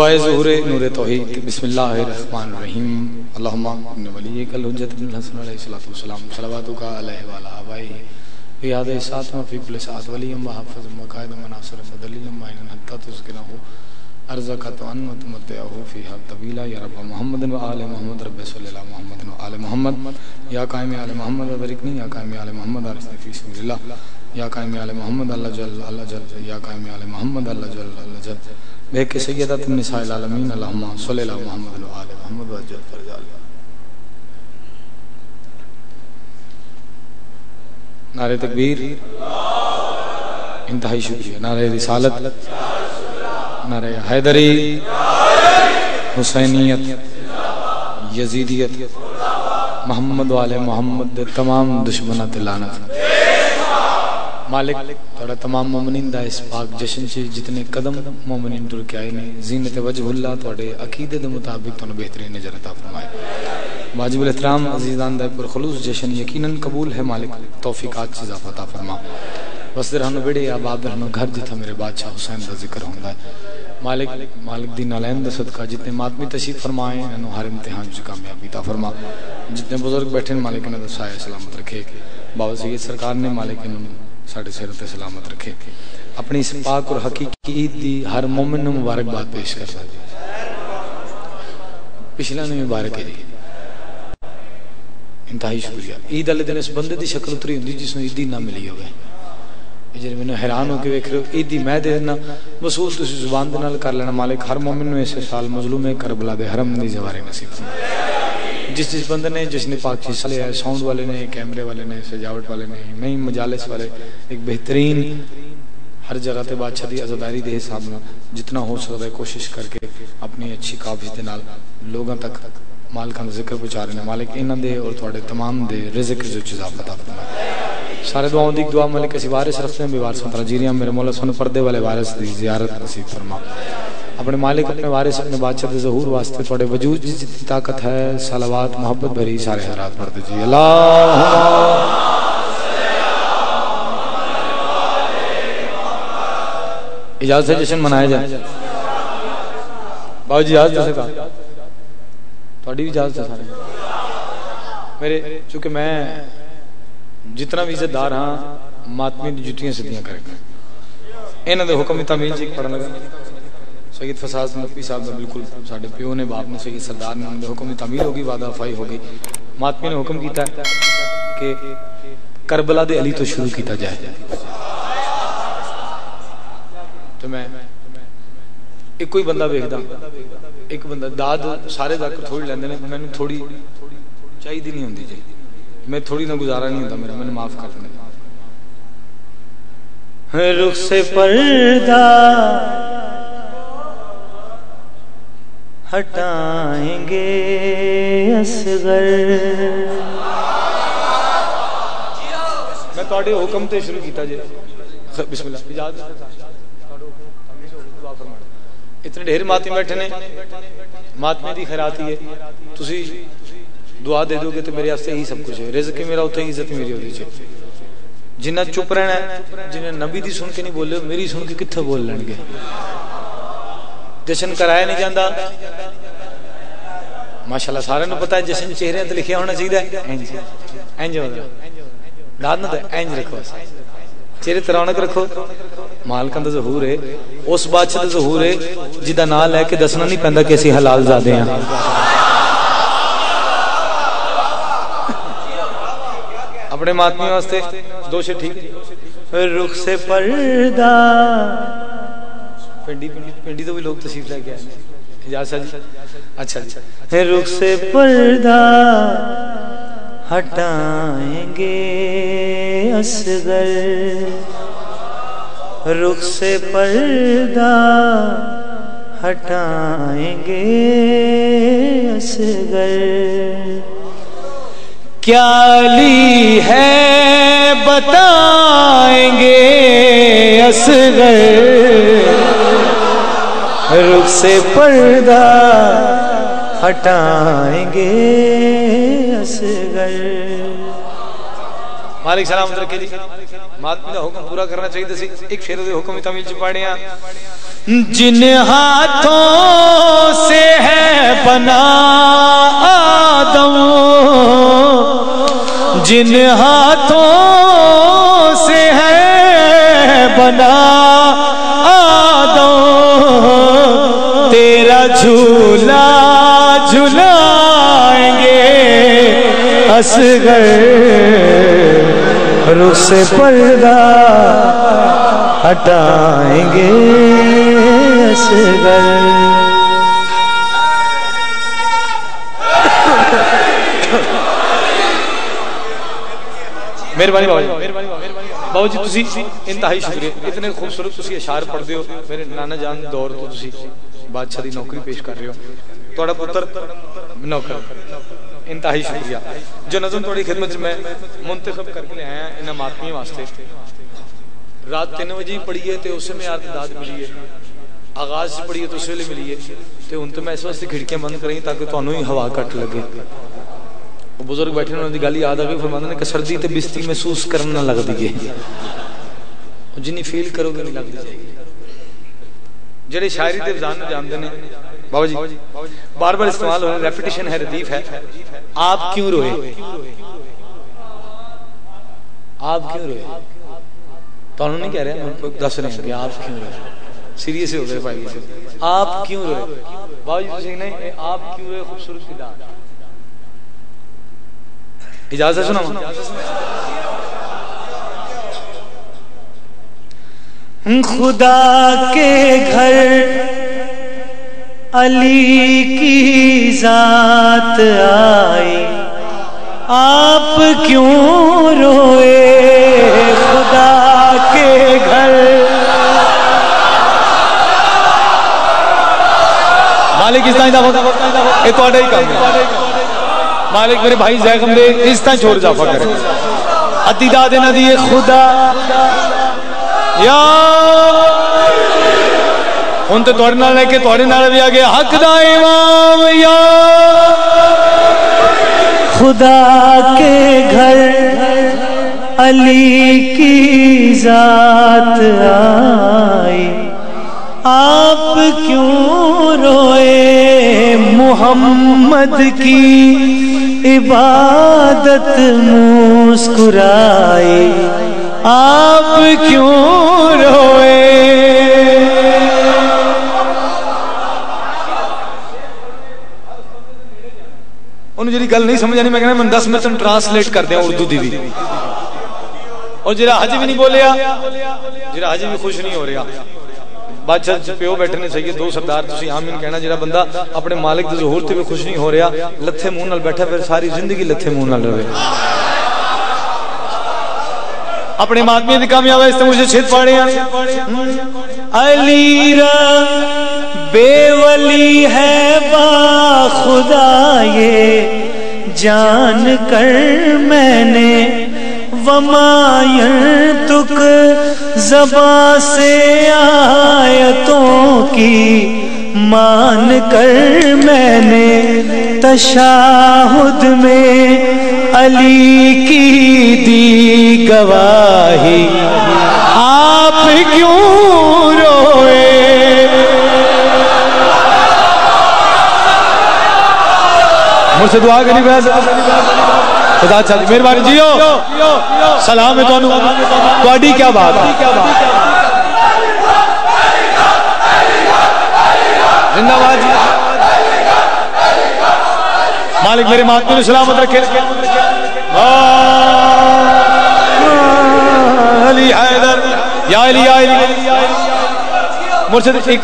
दुआए, ज़ुहूर, नूर, तौहीद। बिन हसन अलैहि सलातु सलावातुका आबाइहि वी हादे सात व फ़ी कुल्li सात वलियम व हाफिज़ मकायद मनासिर मुदल्लिल माइन हत्ता तुज़किनहु अर्ज़का तो अन तुमत्तहु फीहा तवीला। या रब मोहम्मद आले मोहम्मद। रब्ब सल्लल्लाहु मोहम्मद व मोहम्मद। या कायम आले मोहम्मद व या कायम आले मोहम्मद अरसनी फ़ी या कायम आले मोहम्मद अल्लाह जल अल्लाह जल या कायम आले मोहम्मद अल्लाह जल अल्लाह जल बेक सैयदत निसाइल आलमीन, अल्लाहुम्मा सल्ली अला मोहम्मद व आले मोहम्मद व अजल फरजाल नारे तकबीर, इंतहाई शुक्रिया। नारे रिसालत, नारे हैदरी, हुसैनियत, यजीदियत, मोहम्मद वाले मोहम्मद, तमाम दुश्मना ते लानत। मालिक, थोड़ा तमाम मोमिनीन दा इस पाक जश्न से जितने कदम मोमिनीन टुर के आए ने, जीनत वजहुल्लाह थोड़े अकीदे दे मुताबिक तुहानू बेहतरीन नज़र अता फरमाए। वाजिबुल एहतराम अजीजान दा पर खुलूस जश्न यकीनन कबूल है मालिक तौफीकात च इजाफा अता फरमा। बस रहनु बेड़े आबाद रहनु घर जिथा मेरे बादशाह हुसैन दा ज़िक्र होंदा है। मालिक मालिक दी नालैन दा सदका जितने मातमी तशीफ फरमाए इन्हों हर इम्तिहान च कामयाबी ता फरमा। जितने बुज़ुर्ग बैठे मालिक, इन्हों साया सलामत रखे। बाबा सैयद सरकार ने मालिक इन्हों ਸਾਡੇ ਸਿਰ ਤੇ ਸਲਾਮਤ ਰੱਖੇ ਆਪਣੀ ਇਸ ਪਾਕ ਔਰ ਹਕੀਕੀ ਈਦ ਦੀ ਹਰ ਮੂਮਿਨ ਨੂੰ ਮੁਬਾਰਕਬਾਦ ਪੇਸ਼ ਕਰਦਾ ਜੀ ਪਿਛਲਾ ਨੂੰ ਮੁਬਾਰਕ ਹੈ ਜੀ ਇੰਤਹਾਈ ਸ਼ੁਕਰੀਆ ਈਦ ਵਾਲੇ ਦਿਨ ਇਸ ਬੰਦੇ ਦੀ ਸ਼ਕਲ ਉਤਰੀ ਹੁੰਦੀ ਜਿਸ ਨੂੰ ਈਦੀ ਨਾ ਮਿਲੀ ਹੋਵੇ ਜਿਹੜੇ ਮੈਨੂੰ ਹੈਰਾਨ ਹੋ ਕੇ ਵੇਖ ਰਹੇ ਹੋ ਈਦੀ ਮੈਂ ਦੇ ਦੇਣਾ ਮਸੂਦ ਤੁਸੀਂ ਜ਼ੁਬਾਨ ਦੇ ਨਾਲ ਕਰ ਲੈਣਾ ਮਾਲਿਕ ਹਰ ਮੂਮਿਨ ਨੂੰ ਇਸ ਸਾਲ ਮਜ਼ਲੂਮ ਕਰਬਲਾ ਦੇ ਹਰਮ ਦੀ ਜ਼ਵਾਰੇ ਨਸੀਬ ਫਰਮਾਏ जिस जिस बंदे ने जिसने पाक हिस्सा लिया है साउंड वाले ने कैमरे वाले ने, सजावट वाले ने, नहीं, मजालस वाले, एक बेहतरीन हर जगह से बादशाह की आज़ादारी दे हिसाब में जितना हो सकता है कोशिश करके अपनी अच्छी काबिज के नाल लोगों तक मालिका का ज़िक्र पहुँचा रहे हैं। मालिक इन्हों के और थोड़े तमाम दे रिजक जो चीज़ पता सारे दुआओं की दुआ, मालिक असी वारिस रखते हैं। बीवार मतलब जीरिया मेरे मौला, सुन, पर्दे वाले वारिस की जियारत नसीब फरमा। अपने मालिक, अपने वारिस, अपने बादशाह जहूर वास्ते थोड़े वजूद की जितनी ताकत है, सलावात, मोहब्बत भरी सारे हरात पढ़ते जी अल्लाह। इजाज़त से जश्न मनाया जाए। बाबू जी, इजाज़त से कहा। थोड़ी भी इजाज़त सारे। मेरे, चूँकि मैं जितना भी इज्जतदार हाँ मातमी जुटियाँ सिद्धियाँ करेगा। इन्होंने हुक्म तमील जी पढ़न लगा। सैयद फसाद नकवी साहब ने बिल्कुल साढ़े प्यो ने, बाप ने, सैयद सरदार ने उनके हुक्म तमील होगी, वादा वफाई हो गई मातमी ने हुक्म किया कि करबला दे अली तो शुरू किया जाए। तो मैं एक ही बंदा वेखदा। एक बंदा, दाद सारे तक थोड़ी लेंदे ने, मैनू थोड़ी चाहिए नहीं होंगी जी। मैं थोड़ी ना गुजारा नहीं होता मेरा, मैंने माफ़ कर देना। रुख से पर्दा हटाएंगे असगर मैं थोड़े हुक्म ते शुरू किया जी बिस्मिल्लाह इजाजत इतने ढेर मातमी बैठे ने मातमी की खैरात ही है तुसी दुआ दे दोगे तो मेरे वास्ते ही सब कुछ है रिजक मेरा उतना इज्जत मेरी ਉਹਦੇ ਚ ਜਿੰਨਾ ਚੁੱਪ ਰਹਿਣਾ ਜਿਨੇ ਨਬੀ ਦੀ ਸੁਣ ਕੇ ਨਹੀਂ ਬੋਲੇ ਮੇਰੀ ਸੁਣ ਕੇ ਕਿੱਥੇ ਬੋਲ ਲੈਣਗੇ ਜਸ਼ਨ ਕਰਾਇਆ ਨਹੀਂ ਜਾਂਦਾ ਮਾਸ਼ਾਅੱਲਾ ਸਾਰਿਆਂ ਨੂੰ ਪਤਾ ਹੈ ਜਸ਼ਨ ਚਿਹਰਿਆਂ ਤੇ ਲਿਖਿਆ ਹੋਣਾ ਚਾਹੀਦਾ ਹੈ ਇੰਜ ਇੰਜ ਹੋਦਾ ਦਾਦ ਨਾ ਇੰਜ ਰੱਖੋ ਚਿਹਰੇ ਤੇ ਰੌਣਕ ਰੱਖੋ ਮਾਲਕਾਂ ਦਾ ਜ਼ਹੂਰ ਹੈ ਉਸ ਬਾਦਸ਼ਾਹ ਦਾ ਜ਼ਹੂਰ ਹੈ ਜਿਹਦਾ ਨਾਮ ਲੈ ਕੇ ਦੱਸਣਾ ਨਹੀਂ ਪੈਂਦਾ ਕਿ ਅਸੀਂ ਹਲਾਲ ਜ਼ਾਦੇ ਹਾਂ अपने मातमी वास्ते दो शे ठीक रुख से पर्दा पिंडी पिंडी तो भी लोग तशरीफ़ लेके आए। अच्छा रुख से पर्दा हटाएँगे असगर। रुख से पर्दा हटाएँगे असगर। क्या ली है बताएँगे असगर? रुख से पर्दा हटाएँगे असगर। मालिक सलामत रखे जी मातमी का हुक्म पूरा करना चाहिए सी एक शेर दे हुक्म तमिल च पढ़े जिन हाथों से है बना आदम, जिन हाथों से है बना आदम तेरा झूला झुलाएंगे असगर रुख से पर्दा हटाएंगे असगर मेहरबानी बाबू जी ਤੁਸੀਂ ਇੰਤਹਾਈ ਸ਼ੁਕਰੀਆ ਇਤਨੇ ਖੂਬਸੂਰਤ ਤੁਸੀਂ ਇਸ਼ਾਰ ਪੜਦੇ ਹੋ ਮੇਰੇ ਨਾਨਾ ਜਾਨ ਦੌਰ ਤੋਂ ਤੁਸੀਂ ਬਾਦਸ਼ਾਹ ਦੀ ਨੌਕਰੀ ਪੇਸ਼ ਕਰ ਰਹੇ ਹੋ ਤੁਹਾਡਾ ਪੁੱਤਰ ਨੌਕਰ ਇੰਤਹਾਈ ਸ਼ੁਕਰੀਆ ਜੋ ਨਜ਼ਮ ਤੁਹਾਡੀ ਖidmat ਚ ਮੈਂ ਮੁੰਤਖਬ ਕਰਕੇ ਲੈ ਆਇਆ ਇਹਨਾਂ ਮਾਤਮੀਆਂ ਵਾਸਤੇ ਰਾਤ 3 ਵਜੇ ਪੜੀਏ ਤੇ ਉਸੇ ਮੇ ਆਦ ਦਾਦ ਮਿਲੀ ਹੈ ਆਗਾਜ਼ ਚ ਪੜੀਏ ਤਾਂ ਉਸੇ ਵੇਲੇ ਮਿਲੀ ਹੈ ਤੇ ਹੁਣ ਤੇ ਮੈਂ ਇਸ ਵਾਸਤੇ ਖਿੜਕੀਆਂ ਬੰਦ ਕਰਾਈ ਤਾਂ ਕਿ ਤੁਹਾਨੂੰ ਹੀ ਹਵਾ ਘੱਟ ਲੱਗੇ ਉਹ ਬਜ਼ੁਰਗ ਬੈਠੇ ਉਹਨਾਂ ਦੀ ਗੱਲ ਯਾਦ ਆ ਗਈ ਫਰਮਾਉਂਦੇ ਨੇ ਕਿ ਸਰਦੀ ਤੇ ਬਿਸਤੀ ਮਹਿਸੂਸ ਕਰਨ ਨਾ ਲੱਗਦੀ ਏ ਉਹ ਜਿਹੜੇ ਸ਼ਾਇਰੀ ਦੇ ਵਿਜ਼ਾਨ ਨੂੰ ਜਾਣਦੇ ਨੇ बाबा जी बार बार इस्तेमाल हो रेपिटेशन है रदीफ है आप क्यों रोए आप क्यों रोए ਤੁਹਾਨੂੰ ਨਹੀਂ ਕਹਿ ਰਿਹਾ ਦੱਸ ਰਹੇ ਹਾਂ ਕਿ ਆਪ ਕਿਉਂ ਰੋਏ सीरियस हो गए भाई आप क्यों रोए बाबा जी सिंह ने आप क्यों रोए खूबसूरत किताब इजाजत सुना खुदा के घर अली की जात आई। आप क्यों रोए खुदा के घर? मालिक, इस तरह ये तो ही काम मालिक, मेरे भाई जैगम दे इस तरह छोड़ जाफा करे अतीदा देना दिए खुदा ਹੁਣ ਤੇ ਤੁਹਾਡੇ ਨਾਲ ਲੈ ਕੇ ਤੁਹਾਡੇ ਨਾਲ ਵੀ ਆ ਗਿਆ ਹੱਕ ਦਾ ਇਮਾਮ ਯਾ खुदा के घर अली की जात आई आप क्यों रोए मोहम्मद की इबादत मुस्कुराए आप क्यों रोए ਉਹਨੂੰ ਜਿਹੜੀ ਗੱਲ ਨਹੀਂ ਸਮਝ ਆਣੀ ਮੈਂ ਕਹਿੰਦਾ ਮੈਂ 10 ਮਿੰਟ ਟ੍ਰਾਂਸਲੇਟ ਕਰ ਦਿਆਂ ਉਰਦੂ ਦੀ ਵੀ ਔਰ ਜਿਹੜਾ ਹਜੇ ਵੀ ਨਹੀਂ ਬੋਲਿਆ ਜਿਹੜਾ ਹਜੇ ਵੀ ਖੁਸ਼ ਨਹੀਂ ਹੋ ਰਿਹਾ ਬਾਦਸ਼ਾਹ ਪਿਓ ਬੈਠੇ ਨੇ ਸਹੀ ਦੋ ਸਰਦਾਰ ਤੁਸੀਂ ਆਮੀਨ ਕਹਿਣਾ ਜਿਹੜਾ ਬੰਦਾ ਆਪਣੇ ਮਾਲਿਕ ਦੇ ਜ਼ਹੂਰ ਤੇ ਵੀ ਖੁਸ਼ ਨਹੀਂ ਹੋ ਰਿਹਾ ਲੱਥੇ ਮੂੰਹ ਨਾਲ ਬੈਠਾ ਫਿਰ ਸਾਰੀ ਜ਼ਿੰਦਗੀ ਲੱਥੇ ਮੂੰਹ ਨਾਲ ਰਵੇ अपने महात्मा की कामयाब है, इसने मुझे छेद पाड़े अली बेवली है बा खुदा ये, जान कर मैंने वमायर तुक जबा से आयतों की, मान कर मैंने तशाहुद में अली की दी गवाही। आप क्यों रोए? मुझसे दुआ करी खुदा चल मेहरबानी जियो। सलाम है थोड़ी क्या बात है? जिंदाबाद मालिक मेरे को सलामत रखे। एक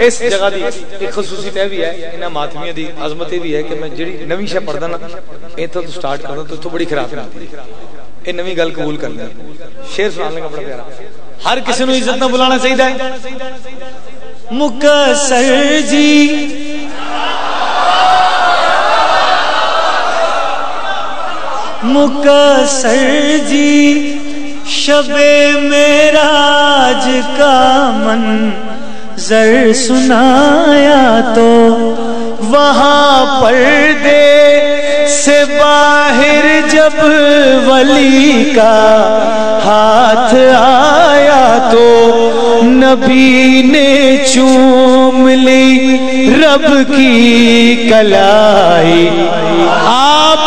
इस जगह दी, एक है भी है इना मातमिया दी, अजमत भी है कि मैं जेडी नवी शे पढ़दा ना तो स्टार्ट करदा तो बड़ी खराब लगदी ए नवी गल कबूल कर ले शेर सुनाने का बड़ा प्यारा। हर किसी नु इज़्ज़त ना बुलाना चाहिदा है। मुकसर जी। मुकसर जी, शबे मेराज का मन जर सुनाया तो वहाँ पर दे से बाहर जब वली का हाथ आया तो नबी ने चूम ली रब की कलाई।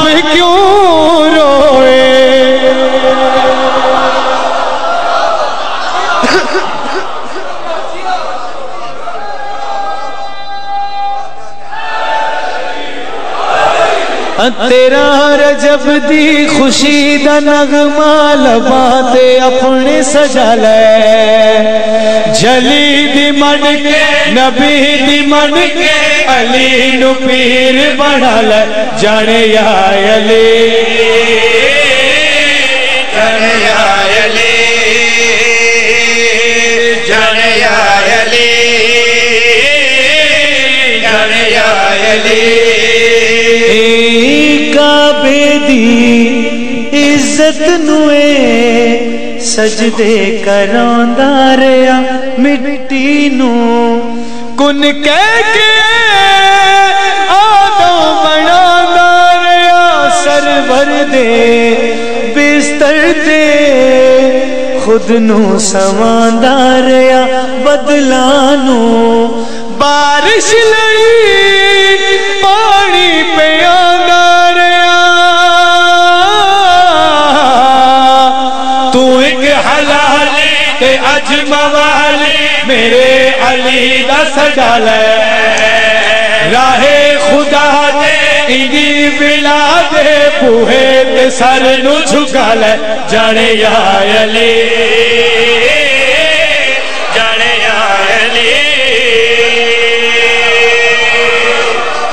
क्यों रोए? तेरा रजब दी खुशी दा नगमा लबा ते अपने सजा ले। जली दी मन के, नबी दी मन के अली नु पीर बना ले जाने या अली जाने या अली जाने या अली जाने या अली काबे दी इज़्ज़त नुए सजदे करांदा रहा मिट्टी नु सरवर दे, बिस्तर ते खुद नु सवांदा रहा बदला नु। बारिश लई पानी रहा तू एक हलाली अज मेरे अली दा सडाल राहे खुदा इंदी बिला दे बूहे ते सर नु झुका ले जाने अली। जाने अली।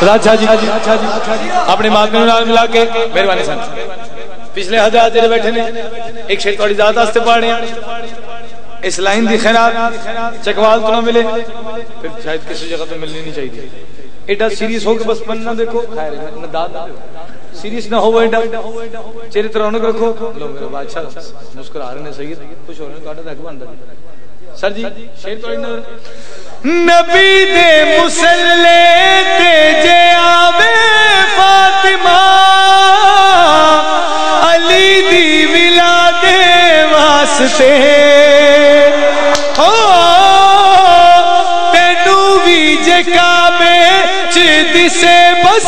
अच्छा जी अच्छा जी अपने मातमे नाल मिला के मेहरबानी सन पिछले हजात जेह्ड़े बैठे ने, एक शेर थोड़ी जात आस्ते पढ़ने इस लाइन दी खैरात, चकवाल तो ना मिले, फिर शायद किसी जगह पे मिलनी नहीं चाहिए। एटा सीरियस होके बस पन्ना देखो। खैर मैं दादा सीरियस ना हो एटा चरित्र अनुक रखो। लो मेरे बादशाह मुस्कुरा रहे ने सही खुश हो रहे ने काटा तक बंदा सर जी, शेर तो इन नबी दे मुसल्ले ते जे आवे फातिमा। अली दी मिला दे वास्ते। च दिसे बस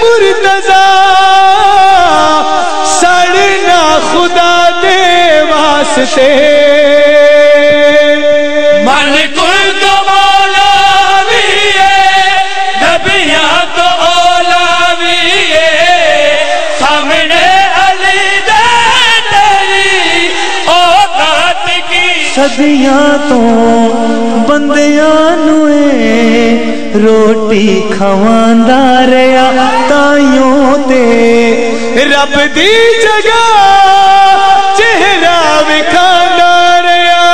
मुर्तजा। सड़ना खुदा दे वास्ते। मन कुल तो मौला भी है नबिया तो भी है। सामने अली तेरी औकात की। सदियाँ तो बंदियाँ नुए रोटी खवांदा रहा ताइयों ते। रब दी जगह चेहरा विखांदा रहा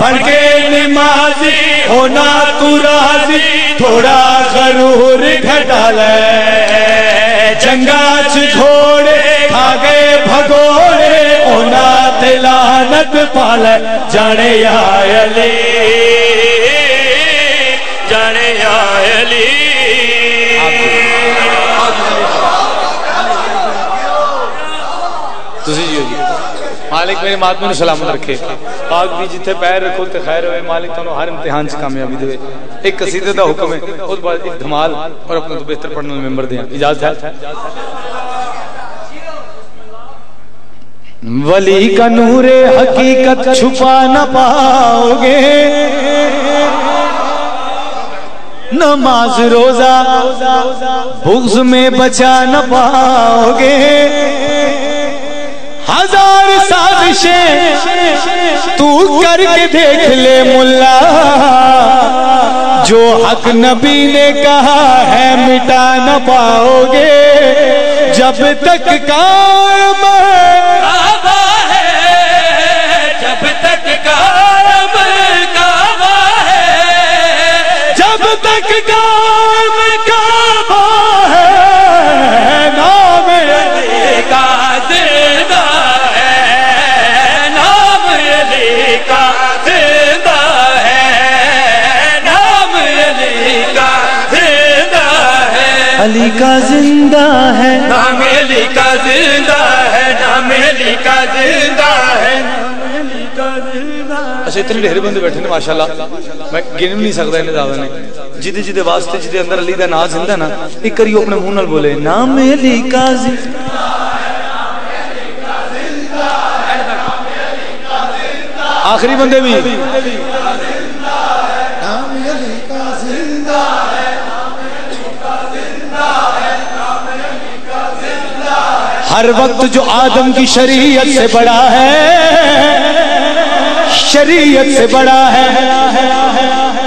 बन के नमाजी, होना तू राज़ी, थोड़ा गरूर घटा ले। जंगा च रहमत पाल, जाने आयली जाने आयली मालिक मेरे मातमे सलामत रखे। पाक भी जिथे पैर रखो तो खैर हो मालिक तुम हर इम्तिहान कामयाबी दे एक कसीदे का हुक्म है उस बाद एक धमाल और अपने तो बेहतर पढ़ने में मेंबर दें। इजाज़त। है वली का नूरे हकीकत छुपा न पाओगे। नमाज़ रोजा बुग्ज में बचा न पाओगे। हज़ार साजिशें तू करके देख ले मुल्ला। जो हक नबी ने कहा है मिटा न पाओगे। जब तक काम तक काम काबा है नाम अली का ज़िंदा है नाम अली का ज़िंदा है नाम अली का ज़िंदा अली का ज़िंदा है। नाम अली का ज़िंदा है नाम अली का ज़िंदा इतने ढेर बंदे बैठे ने, माशाल्लाह। मैं गिन भी नहीं सकता इन्हें ज़्यादा ने जिदे जिदे वास्ते, जिदे अंदर अली का नाज ज़िंदा ना, एक करियो अपने मुँह नाल बोले, नाम अली का आखिरी बंदे भी। हर वक्त जो आदम की शरीयत से बड़ा है शरीयत से बड़ा है।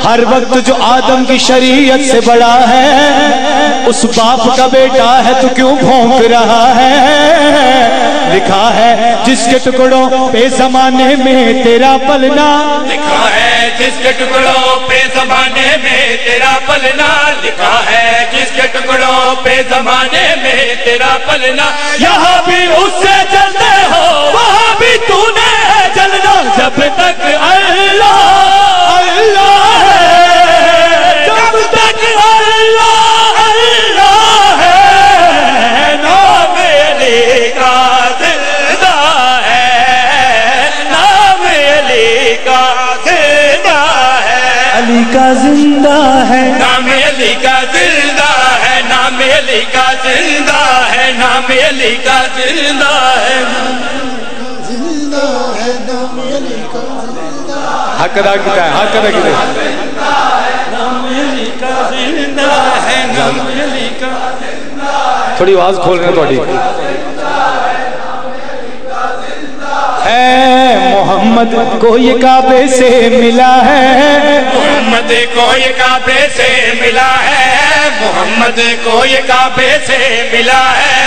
हर वक्त जो आदम की शरीयत से बड़ा है, उस बाप का बेटा है तो क्यों भोंक रहा है? लिखा है, जिसके टुकड़ों पे जमाने में तेरा पलना। लिखा है, जिसके टुकड़ों पे जमाने में तेरा पलना। लिखा है, जिसके टुकड़ों पे जमाने में तेरा पलना। यहाँ भी उससे चलते हो, वहाँ भी तूने है चलना जब तक अल्लाह अल्लाह है। जब तक अल्लाह अल्लाह है। नाम अली का ज़िंदा है। नाम अली का ज़िंदा है। अली का ज़िंदा है। नाम अली का ज़िंदा है। नाम अली का ज़िंदा है। नाम अली का ज़िंदा है। हक अदा किया है हक अदा किया है थोड़ी आवाज़ खोल रहे थोड़ी। मोहम्मद को ये काबे से मिला है। मोहम्मद को ये काबे से मिला है। मोहम्मद को ये काबे से मिला है।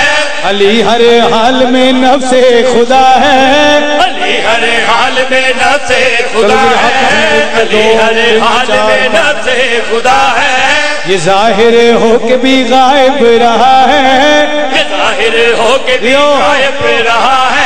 अली हर हाल में नफ से खुदा है। अली हर हाल में न से खुदा है। अली हर हाल में न से खुदा है। ये ज़ाहिर हो के भी गायब रहा है। ये ज़ाहिर हो के भी गायब रहा है।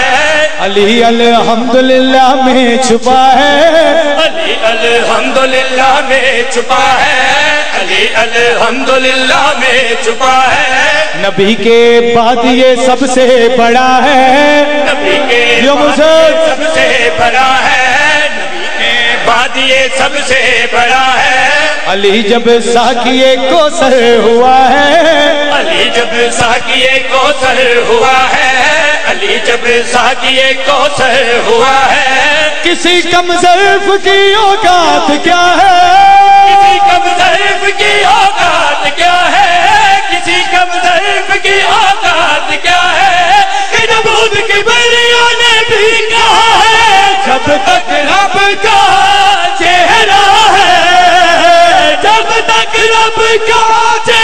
अली अल्हम्दुलिल्लाह में छुपा है। अली अल्हम्दुलिल्लाह में छुपा है। अली अल्हम्दुलिल्लाह में छुपा है। नबी के बाद ये सबसे बड़ा है। नबी के यो मुझे- सबसे बड़ा है। नबी के बाद ये सबसे बड़ा है। अली जब साकिए को सर हुआ है। अली जब साकिए को सर हुआ है। अली जब साकिए को सर हुआ है। किसी कम जर्फ की औकात क्या है? किसी कम दर्फ की औकात क्या है? किसी कम की औकात क्या है? कि नबूद की बलियों ने भी कहा है जब तक रब का चेहरा है जब तक रब का चेहरा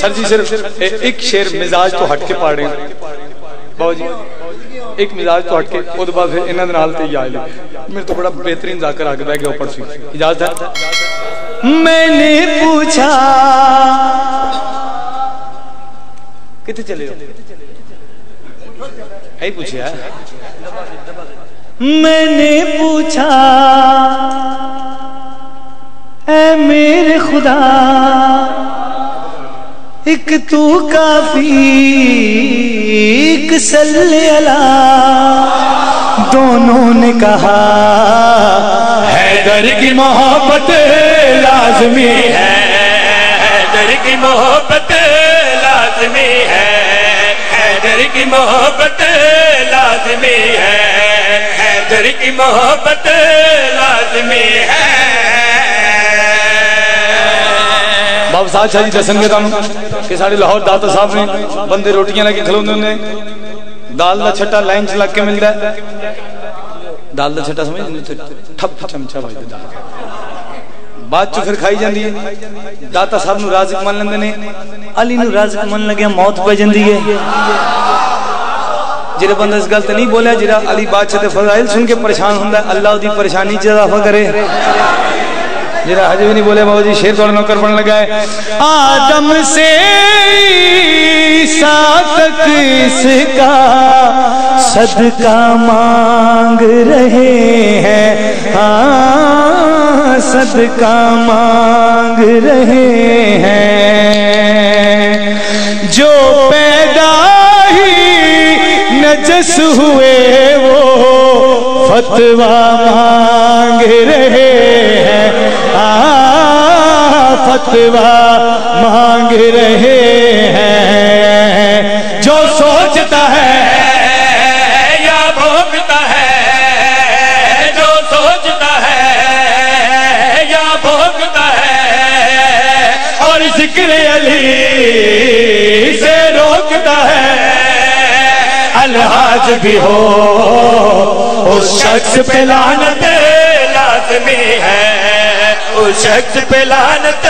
सर जी, सिर्फ़ एक शेर मिजाज तो हटके पा रहे हैं। जी, एक मिजाज तो हटके बाद फिर इन्हां मेरे तो बड़ा बेहतरीन जाकर आग बह गया ऊपर इजाज़त है? मैंने पूछा किथे चले हो? यही पूछा मैंने पूछा ए मेरे खुदा। एक तू काफ़ी, एक सल्ले दोनों ने कहा, हैदर की मोहब्बत लाजमी है। हैदर की मोहब्बत लाजमी है। हैदर की मोहब्बत लाजमी है। हैदर की मोहब्बत लाजमी है। बाब साहब दसन गए कि लाहौर दात साहब ने बंद रोटियाँ लगे खिलोने ने दाल का छट्टा लाइन च लग के मिलता है। दाल का छट्टा समझ ठप चमचा बजते बाद चो फिर खाई जाती है। दाता साहब नाजक मन लेंगे अली नाजक मन लगे मौत पै जी है। जो बंद इस गल नहीं बोलिया जरा अली बादशाह फजाइल सुन के परेशान होंगे अल्लाह की परेशानी ज़्यादा करे। जरा हज भी नहीं बोले बाबू जी शेर थोड़ा नौकर बन लगा है। आदम से ईसा तक इसका सदका मांग रहे हैं? हाँ सदका मांग रहे हैं। जो पैदा ही नजस हुए, वो फतवा मांग रहे फतवा मांग रहे हैं। जो सोचता है या भोगता है, जो सोचता है या भोगता है, और ज़िक्र अली से रोकता है, अलहाज भी हो, उस शख्स पे लानत लाजमी है। उस शख्स पे लानत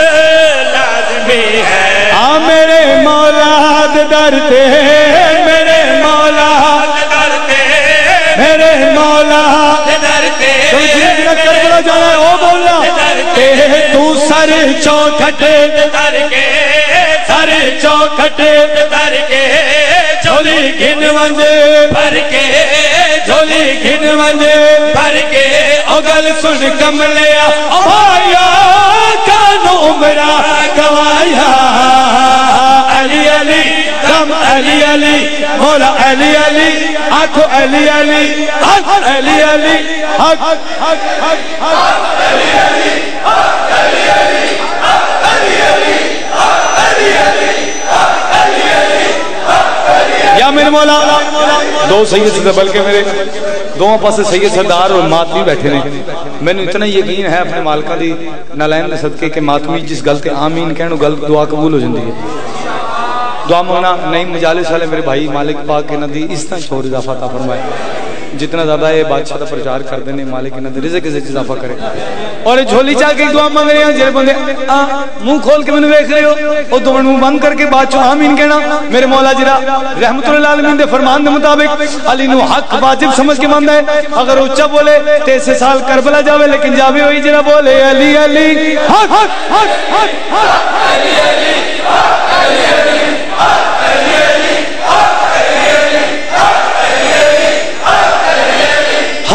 लाजमी है। आ मेरे मौला डरते मेरे मौला डरते मेरे मौला डरते करबला जाना है मौला डरते तू सर चौखट। डर के सर चौखट। डर के झोली घिन वंजे। भर के। झोली घिन वंजे भर के गल सुन कमलिया। भाया कानू उमरा गवाया। अली अली कम अली अली मोला अली अली, आखो अली अली, हक अली अली, हक हक हक हक। अली अली मेरे मौला। दो सैयद बल्कि मेरे दो पास सैयद सरदार और मातमी बैठे ने। मैंने इतना यकीन है अपने मालका की नालायन के सदके के मातमी जिस गलत आम आमीन कहने गलत दुआ कबूल हो जाती है। दुआ मंगना नहीं मजालिस वाले मेरे भाई मालिक पाक के नदी इस तरह छोर इजाफा फरमाए। जितना ज़्यादा ये बादशाह का प्रचार करते हैं मालिक इन्होंने रिजक से इजाफा करे। और झोली चाह के दुआ मंग रहे हैं जेरे बंदे, आ, मुँह खोल के मैंने देख रहे हो वो तो मुँह बंद करके बाद चो आमीन कहना, मेरे मौला जरा रहमतुल्लाह आलमीन दे फरमान दे मुताबिक, अली नु हक वाजिब समझ के मानदा है, अगर ऊँचा बोले ते इस साल करबला जावे, लेकिन जावे होई जरा बोले, अली अली, हक हक हक हक, अली अली, हक अली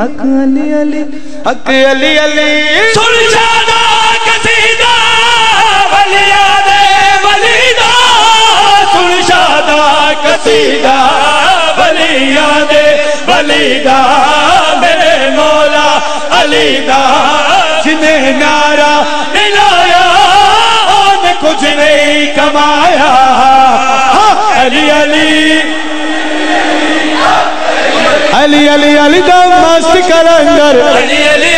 हक अली अली हक अली अली सुन जाना कसीदा वलिया दे वलीदा सुन जाना कसीदा वलिया दे वलीदा मेरे मौला अलीदा जिन्हें नारा मिलाया और कुछ नहीं कमाया अली अली अली अली अली दम मस्त कलंदर अली अली अली दम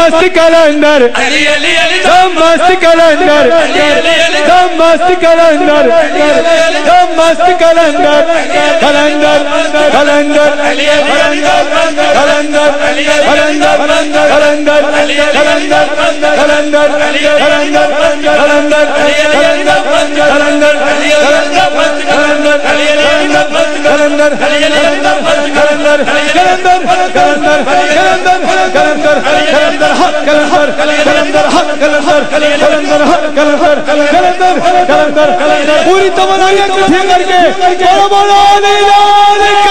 मस्त कलंदर अली अली अली दम मस्त कलंदर दम मस्त कलंदर दम मस्त कलंदर कलंदर कलंदर कलंदर कलंदर कलंदर कलंदर कलंदर कलंदर कलंदर कलंदर कलंदर कलंदर कलंदर कलंदर कलंदर कलंदर कलंदर कलंदर कलंदर हक कलंदर कलंदर हक कलंदर कलंदर हक कलंदर कलंदर कलंदर कलंदर पूरी तमन्नाएं इकट्ठी करके बोलो बोलो नीला